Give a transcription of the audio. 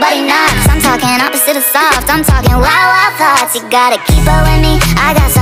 nobody knocks. I'm talking opposite of soft, I'm talking wild, wild thoughts. You gotta keep up with me, I got some.